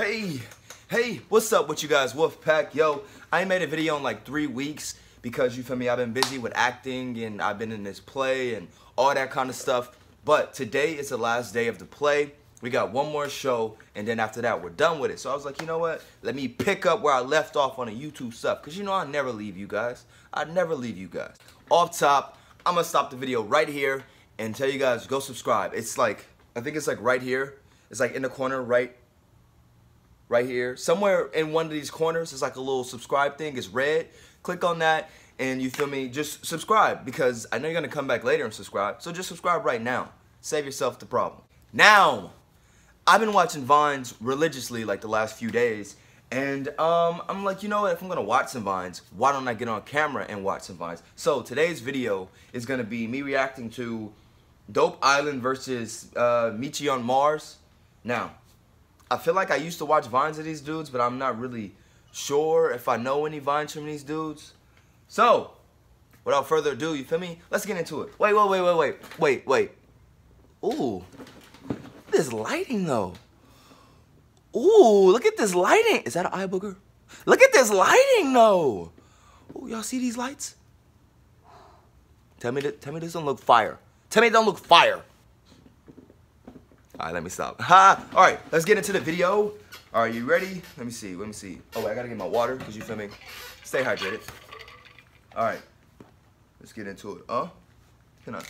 Hey, hey, what's up with you guys, Wolfpack? Yo, I ain't made a video in like three weeks because you feel me, I've been busy with acting and I've been in this play and all that kind of stuff. But today is the last day of the play. We got one more show and then after that we're done with it. So I was like, you know what? Let me pick up where I left off on the YouTube stuff. Cause you know I never leave you guys. I never leave you guys. Off top, I'm gonna stop the video right here and tell you guys go subscribe. It's like, I think it's like right here. It's like in the corner right right here. Somewhere in one of these corners is like a little subscribe thing. It's red. Click on that and you feel me? Just subscribe because I know you're gonna come back later and subscribe. So just subscribe right now. Save yourself the problem. Now, I've been watching Vines religiously like the last few days. And um, I'm like, you know what, if I'm gonna watch some Vines, why don't I get on camera and watch some Vines? So today's video is gonna be me reacting to Dope Island versus uh, Meech on Mars. Now, I feel like I used to watch Vines of these dudes, but I'm not really sure if I know any Vines from these dudes. So, without further ado, you feel me? Let's get into it. Wait, wait, wait, wait, wait, wait, wait. Ooh, this lighting though. Ooh, look at this lighting. Is that an eye booger? Look at this lighting though. Ooh, y'all see these lights? Tell me. Tell me this don't look fire. Tell me it don't look fire. All right, let me stop. Ha! All right, let's get into the video. Are you ready? Let me see. Let me see. Oh, wait, I gotta get my water because you feel me. Stay hydrated. All right, let's get into it. Huh? Can I?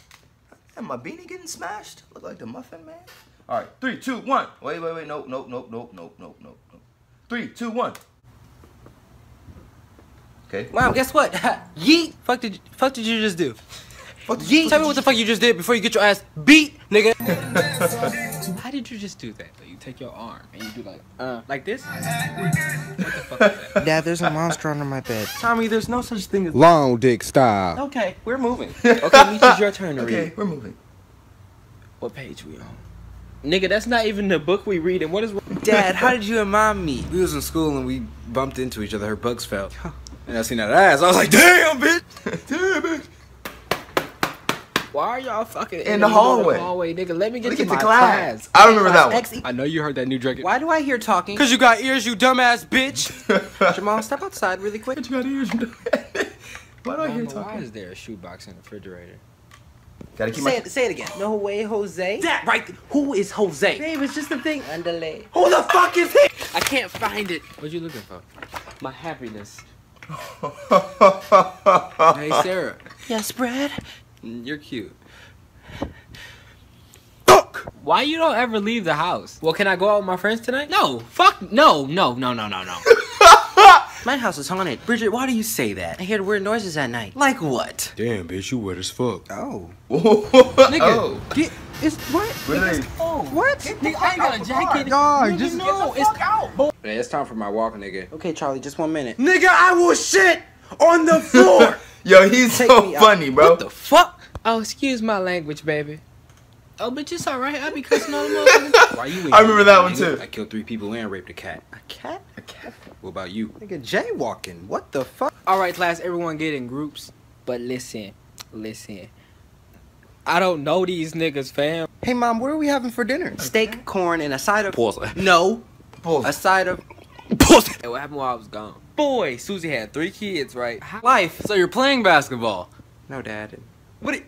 Am my beanie getting smashed? Look like the muffin man. All right, three, two, one. Wait, wait, wait. Nope, nope, nope, nope, nope, nope, nope. Three, two, one. Okay. Mom, guess what? Yeet. Fuck did fuck did you just do? Fuck Yeet. you- Tell me what the fuck you just did before you get your ass beat, nigga. How did you just do that? Like you take your arm and you do like Uh, like this? What the fuck is that? Dad, there's a monster under my bed. Tommy, there's no such thing as. Long dick style. Okay, we're moving. Okay, Meech, it's your turn to Okay, read. we're moving. What page we on? Nigga, that's not even the book we read. And what is wrong? Dad, how did you and mom meet? We was in school and we bumped into each other. Her bugs fell. And I seen that ass. I was like, damn, bitch. Damn it. Why are y'all fucking In the middle of hallway. hallway, nigga. Let me get Let me to get my to class. class. I remember that one. X- I know you heard that new Drake. Why do I hear talking? Because you got ears, you dumbass bitch. Jamal, step outside really quick. You got ears. Why do I hear Mama, why talking? is there a shoebox in the refrigerator? Gotta keep Say my. it, say it again. No way, Jose. that right. Who is Jose? Babe, it's just a thing. Underlay. Who the fuck is he? I can't find it. What you looking for? My happiness. Hey Sarah, Yes, Brad. Mm, you're cute. Fuck. Why you don't ever leave the house? Well, can I go out with my friends tonight? No. Fuck. No. No. No. No. No. No. My house is haunted. Bridget, why do you say that? I hear weird noises at night. Like what? Damn, bitch, you wet as fuck. Oh. oh. Get, it's what? Really? What? Nigga, I ain't got a jacket. Dog, just no, it's out. Man, it's time for my walk, nigga. Okay, Charlie, just one minute. Nigga, I will shit on the floor. Yo, he's Take so me out. funny, bro. What the fuck? Oh, excuse my language, baby. Oh, but it's alright. I be cussing all the motherfuckers. Why you? I remember that one too. I killed three people and raped a cat. A cat? A cat? What about you? Nigga, jaywalking. What the fuck? Alright, class, everyone get in groups. But listen, listen. I don't know these niggas, fam. Hey, mom, what are we having for dinner? Steak, corn, and a side of. Pause. No, Bull. a side of. Hey, what happened while I was gone? Boy, Susie had three kids, right? Life. So you're playing basketball. No, Dad. What? It,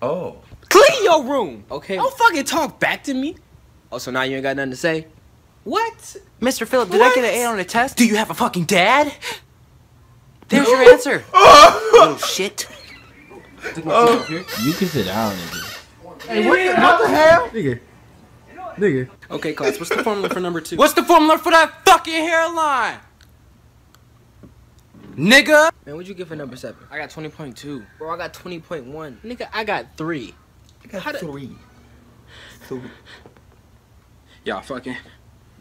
Oh. Clean your room! Okay. don't fucking talk back to me. Oh, so now you ain't got nothing to say? What? Mr. Phillip, did I get an A on a test? Do you have a fucking dad? There's your answer. Little oh, shit. You can sit down, nigga. Hey, what, what the hell? nigga. Okay, class, what's the formula for number two? What's the formula for that fucking hairline? Nigga. Man, what'd you get for number seven? I got 20.2. Bro, I got 20.1. Nigga, I got three. I got How did- three. Three. Y'all fucking.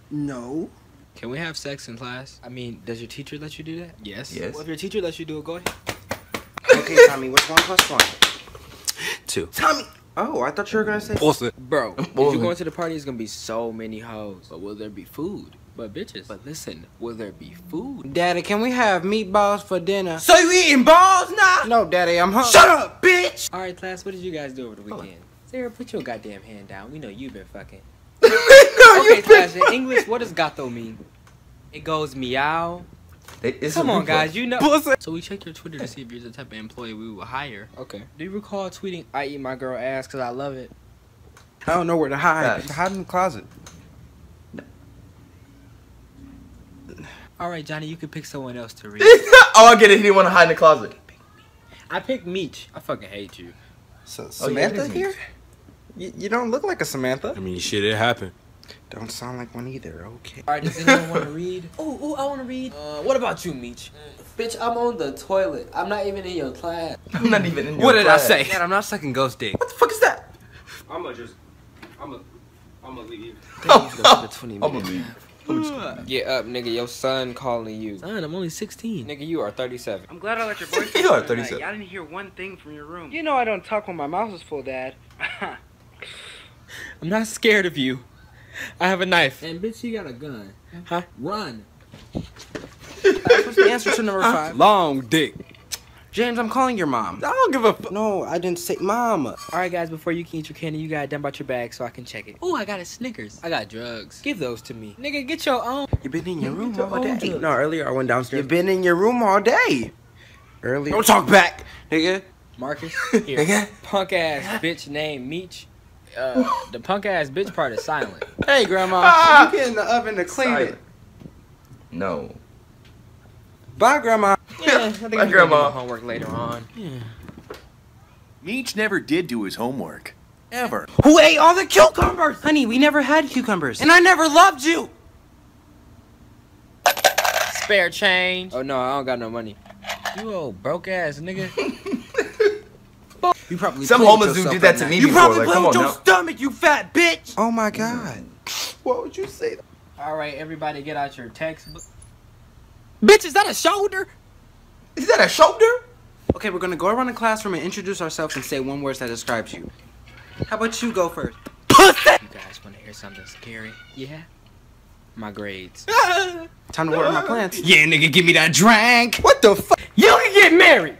No. Can we have sex in class? I mean, does your teacher let you do that? Yes. Yes. Well, if your teacher lets you do it, go ahead. Okay, Tommy, what's one plus one? Two. Tommy! Oh, I thought you were gonna say. Pause it. Bro, if Boy. you go into the party, it's gonna be so many hoes. But will there be food? But bitches. But listen, will there be food? Daddy, can we have meatballs for dinner? So you eating balls now? No, Daddy, I'm hungry. Shut up, bitch. All right, class. What did you guys do over the weekend? Sarah, put your goddamn hand down. We know you've been fucking. no, Okay, you class, pick- in English, what does gato mean? It goes meow. They- it's Come on, guys, you know. Pussy. So we checked your Twitter to see if you're the type of employee we would hire. Okay. Do you recall tweeting, "I eat my girl ass because I love it"? I don't know where to hide. Facts. Hide in the closet. All right, Johnny, you can pick someone else to read. oh, I get it. He didn't want to hide in the closet. I picked Meech. I fucking hate you. So, Oh, yeah, Samantha here? You, you don't look like a Samantha. I mean, shit, it happened. Don't sound like one either. Okay. All right, does anyone want to read? Ooh, ooh, I want to read. Uh, what about you, Meech? Bitch, I'm on the toilet. I'm not even in your class. I'm not even in your What did I say? Dad, I'm not sucking ghost dick. What the fuck is that? I'ma just, I'ma, I'ma leave. I'm Twenty gonna leave. Get up, nigga. Your son calling you. Son, I'm only 16. Nigga, you are 37. I'm glad I let your boyfriend. You are know tonight. 37. I didn't hear one thing from your room. You know I don't talk when my mouth is full, Dad. I'm not scared of you. I have a knife. And bitch, you got a gun. Huh? Run. What's the answer to number five? Long dick. James, I'm calling your mom. I don't give a fuck. No, I didn't say mom. All right, guys. Before you can eat your candy, you gotta dump out your bag so I can check it. Oh, I got a Snickers. I got drugs. Give those to me, nigga. Get your own. You've been in your room your all day. drugs. No, earlier I went downstairs. You've been in your room all day. Earlier. Don't talk back, nigga. Marcus, here. punk ass bitch named Meech. Uh, the punk ass bitch part is silent. Hey, grandma. Ah! You get in the oven to clean Silent. it. No. Bye, grandma. Yeah, I think My I'm gonna do my grandma. homework later on. Meech never did do his homework. Ever. Who ate all the cucumbers? Honey, we never had cucumbers. And I never loved you. Spare change. Oh no, I don't got no money. You old broke ass nigga. You probably Some homeless dude yourself did that that to night. me You before. probably Like, played with your now. stomach, you fat bitch. Oh my god. What would you say? All right, everybody, get out your textbook. Bitch, is that a shoulder? Is that a shoulder? Okay, we're gonna go around the classroom and introduce ourselves and say one word that describes you. How about you go first? You guys want to hear something scary? Yeah. My grades. Time to water my plants. Yeah, nigga, give me that drink. What the fuck? You can get married.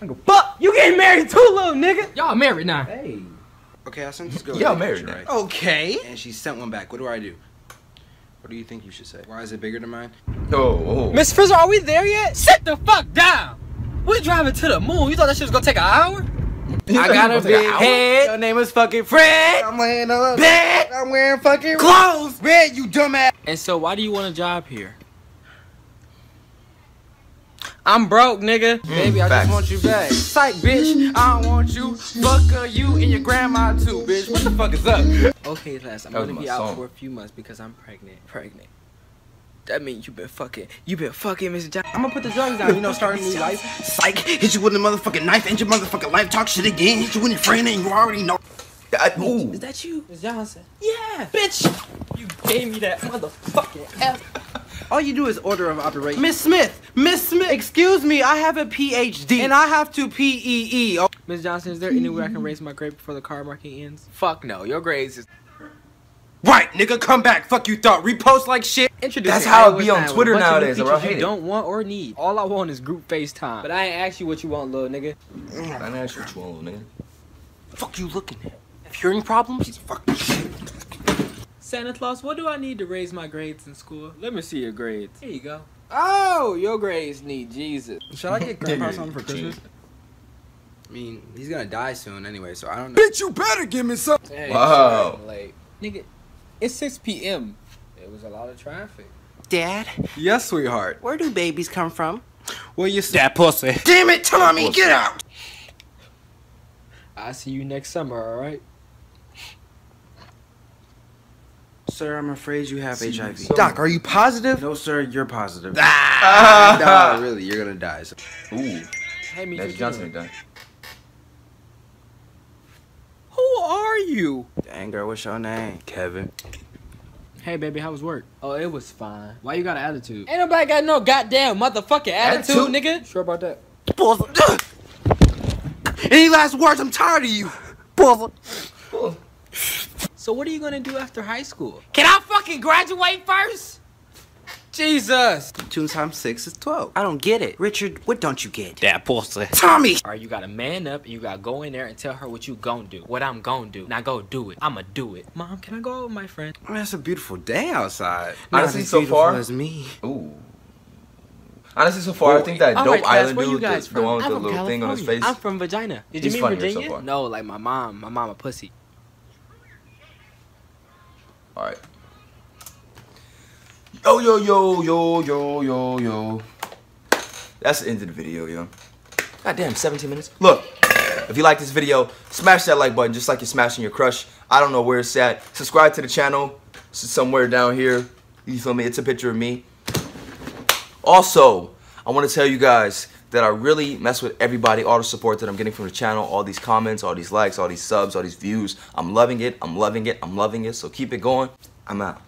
I'm not gay. Fuck, you getting married too, little nigga. Y'all married now. Hey. Okay, I sent this girl. Y'all married picture, now. Okay. And she sent one back. What do I do? What do you think you should say? Why is it bigger than mine? Oh, oh. Miss Frizzle, are we there yet? Sit the fuck down. We're driving to the moon. You thought that shit was gonna take an hour? I got a big head. Your name is fucking Fred. I'm laying up. Bed. I'm wearing fucking Clothes. Red, you dumbass. And so, why do you want a job here? I'm broke, nigga. Baby, I facts. just want you back. Psych, bitch. I don't want you. Fuck uh, you and your grandma too, bitch. What the fuck is up? Okay, Les, I'm That gonna my be out song. for a few months because I'm pregnant. Pregnant. That means you been fucking. You been fucking, Mr. Johnson. I'm gonna put the drugs down, you know, start a new life. Psych, hit you with a motherfucking knife, end your motherfucking life, talk shit again, hit you with your friend, and you already know. I, ooh. Is that you, Miss Johnson? Yeah, bitch. You gave me that motherfucking F. All you do is order of operation. Miss Smith. Miss Smith. Excuse me, I have a PhD. And I have to PEE. Oh, Miss Johnson, is there any way I can raise my grade before the car marking ends? Fuck no. Your grades is. right, nigga, come back. Fuck you thought. Repost like shit. Introducing That's how it iOS be on Twitter a bunch nowadays, bro. I hate you it. don't want or need. All I want is group FaceTime. But I ain't ask you what you want, little nigga. Mm, I didn't ask you what you want, little nigga. Fuck you looking at? Hearing problems? Fuck Santa Claus, what do I need to raise my grades in school? Let me see your grades. Here you go. Oh, your grades need Jesus. Should I get grandpa something for Christmas? I mean, he's gonna die soon anyway, so I don't know. Bitch, you better give me some. Hey, Wow. Late. Nigga, it's 6 p.m. It was a lot of traffic. Dad, Yes, sweetheart. where do babies come from? Well, you That pussy. Damn it, Tommy, get out! I'll see you next summer, alright? Sir, I'm afraid you have HIV. Doc, are you positive? No, sir, you're positive. Ah. no, really, you're gonna die. So. Ooh. Hey, me Magic Johnson done. Who are you? Dang, girl, what's your name? Kevin. Hey, baby, how was work? Oh, it was fine. Why you got an attitude? Ain't nobody got no goddamn motherfucking attitude, Attitude? nigga. Sure about that? Any last words? I'm tired of you. So what are you gonna do after high school? Can I fucking graduate first? Jesus! Two times six is 12. I don't get it. Richard, what don't you get? That pussy. Tommy! Alright, you gotta man up and you gotta go in there and tell her what you gon' do. What I'm gon' do. Now go do it. I'ma do it. Mom, can I go out with my friend? Man, it's a beautiful day outside. Honestly, Not as so beautiful far- as me. Ooh. Honestly, so far, I think that All dope right, island dude, the, the from? one with I'm the from little thing on his face, I'm from Vagina. Did you He's mean funnier so Virginia? no, like my mom. My mom a pussy. All right. Yo, yo, yo, yo, yo, yo, yo. That's the end of the video, yo. God damn, 17 minutes. Look, if you like this video, smash that like button just like you're smashing your crush. I don't know where it's at. Subscribe to the channel. It's somewhere down here. You feel me? It's a picture of me. Also, I want to tell you guys that I really mess with everybody, all the support that I'm getting from the channel, all these comments, all these likes, all these subs, all these views. I'm loving it. I'm loving it. I'm loving it. So keep it going. I'm out.